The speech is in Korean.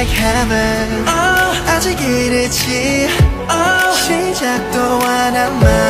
like heaven oh, 아직 이르지 oh, 시작도 안한 my